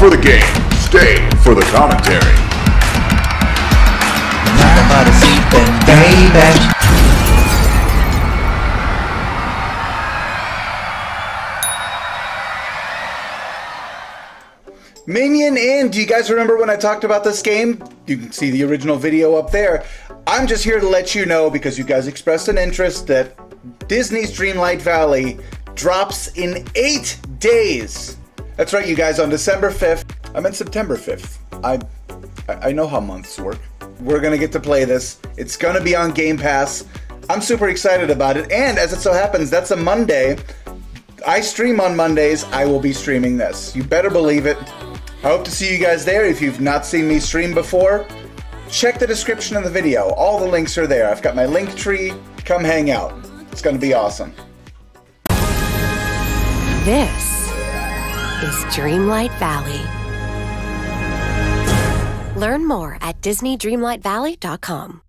for the game. Stay for the commentary. Minion in. Do you guys remember when I talked about this game? You can see the original video up there. I'm just here to let you know because you guys expressed an interest that Disney's Dreamlight Valley drops in eight days. That's right, you guys. On December 5th, I meant September 5th. I I know how months work. We're gonna get to play this. It's gonna be on Game Pass. I'm super excited about it. And as it so happens, that's a Monday. I stream on Mondays. I will be streaming this. You better believe it. I hope to see you guys there. If you've not seen me stream before, check the description of the video. All the links are there. I've got my Linktree. Come hang out. It's going to be awesome. This is Dreamlight Valley. Learn more at DisneyDreamlightValley.com.